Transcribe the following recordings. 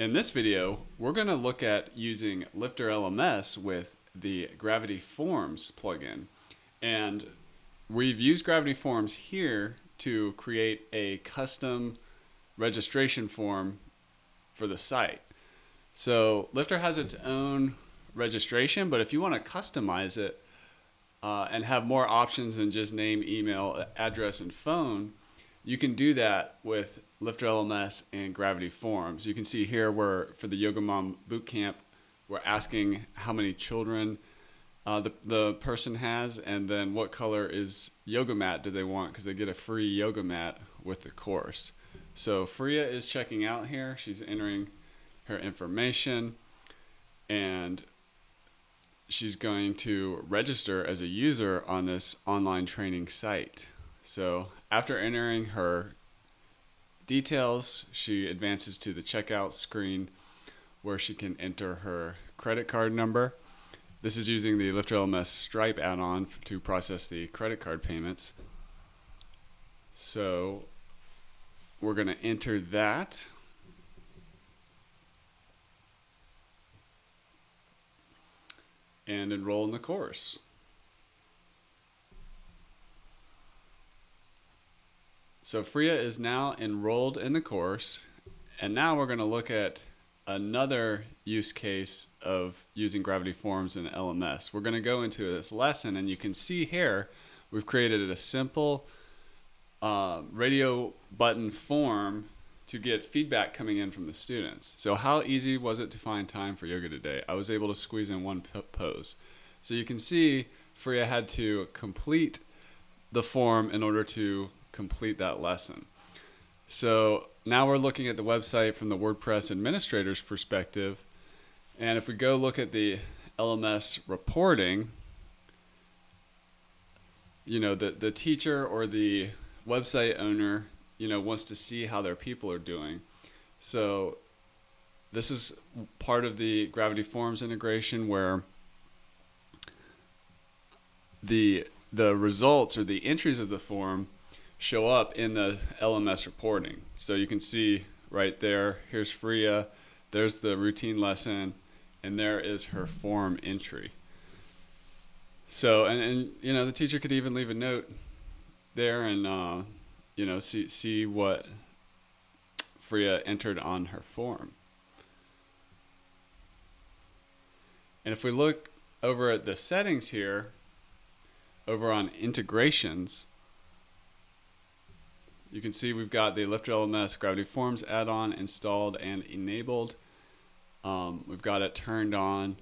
In this video, we're going to look at using Lifter LMS with the Gravity Forms plugin. And we've used Gravity Forms here to create a custom registration form for the site. So Lifter has its own registration, but if you want to customize it uh, and have more options than just name, email, address, and phone, you can do that with Lifter LMS and Gravity Forms. You can see here where for the Yoga Mom Bootcamp, we're asking how many children uh, the, the person has and then what color is yoga mat do they want because they get a free yoga mat with the course. So Freya is checking out here. She's entering her information and she's going to register as a user on this online training site. So after entering her details, she advances to the checkout screen where she can enter her credit card number. This is using the Lifter LMS Stripe add-on to process the credit card payments. So we're going to enter that. And enroll in the course. So Freya is now enrolled in the course, and now we're going to look at another use case of using Gravity Forms in LMS. We're going to go into this lesson, and you can see here we've created a simple uh, radio button form to get feedback coming in from the students. So how easy was it to find time for yoga today? I was able to squeeze in one pose. So you can see Freya had to complete the form in order to complete that lesson. So now we're looking at the website from the WordPress administrator's perspective. And if we go look at the LMS reporting, you know, the, the teacher or the website owner, you know, wants to see how their people are doing. So this is part of the Gravity Forms integration where the the results or the entries of the form show up in the LMS reporting. So you can see right there, here's Freya, there's the routine lesson, and there is her form entry. So, and, and you know, the teacher could even leave a note there and, uh, you know, see, see what Freya entered on her form. And if we look over at the settings here, over on integrations, you can see we've got the Lifter LMS Gravity Forms add-on installed and enabled. Um, we've got it turned on.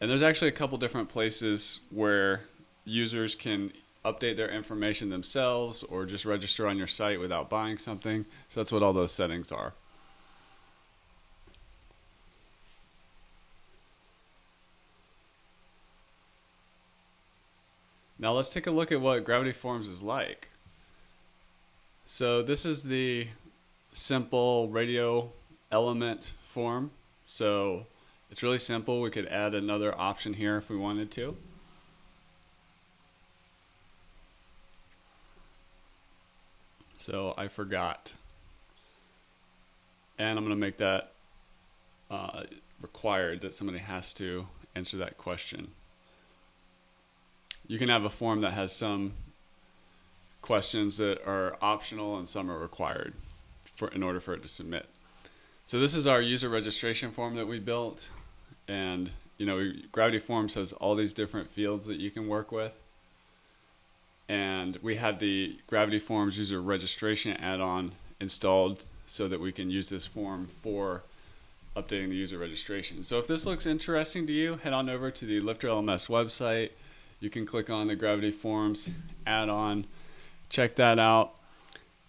And there's actually a couple different places where users can update their information themselves or just register on your site without buying something. So that's what all those settings are. Now let's take a look at what Gravity Forms is like. So this is the simple radio element form. So it's really simple. We could add another option here if we wanted to. So I forgot. And I'm going to make that uh, required that somebody has to answer that question. You can have a form that has some questions that are optional and some are required for in order for it to submit. So this is our user registration form that we built and you know Gravity Forms has all these different fields that you can work with and we had the Gravity Forms user registration add-on installed so that we can use this form for updating the user registration. So if this looks interesting to you, head on over to the Lifter LMS website. You can click on the Gravity Forms add-on check that out.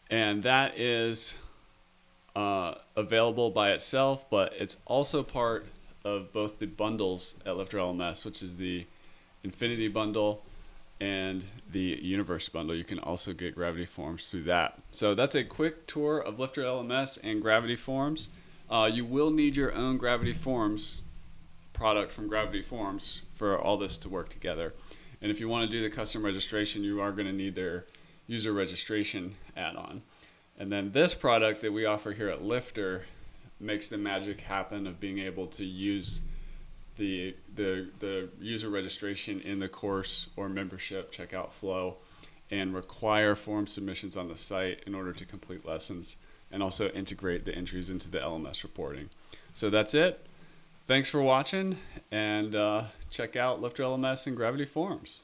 And that is uh, available by itself, but it's also part of both the bundles at Lifter LMS, which is the Infinity Bundle and the Universe Bundle. You can also get Gravity Forms through that. So that's a quick tour of Lifter LMS and Gravity Forms. Uh, you will need your own Gravity Forms product from Gravity Forms for all this to work together. And if you want to do the custom registration, you are going to need their user registration add-on. And then this product that we offer here at Lifter makes the magic happen of being able to use the the the user registration in the course or membership checkout flow and require form submissions on the site in order to complete lessons and also integrate the entries into the LMS reporting. So that's it. Thanks for watching and uh, check out Lifter LMS and Gravity Forms.